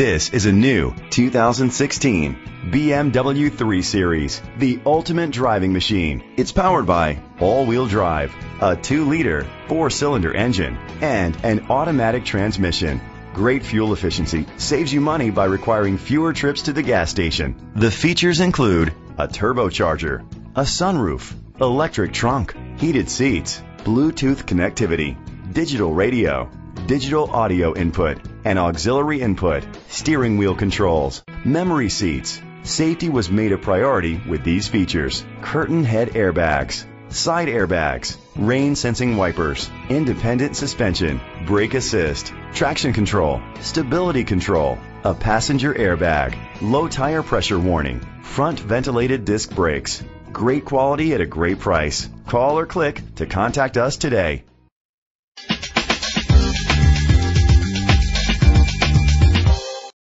This is a new 2016 BMW 3 Series, the ultimate driving machine. It's powered by all-wheel drive, a 2-liter, 4-cylinder engine, and an automatic transmission. Great fuel efficiency saves you money by requiring fewer trips to the gas station. The features include a turbocharger, a sunroof, electric trunk, heated seats, Bluetooth connectivity, digital radio, digital audio input, and auxiliary input, steering wheel controls, memory seats. Safety was made a priority with these features. Curtain head airbags, side airbags, rain sensing wipers, independent suspension, brake assist, traction control, stability control, a passenger airbag, low tire pressure warning, front ventilated disc brakes. Great quality at a great price. Call or click to contact us today.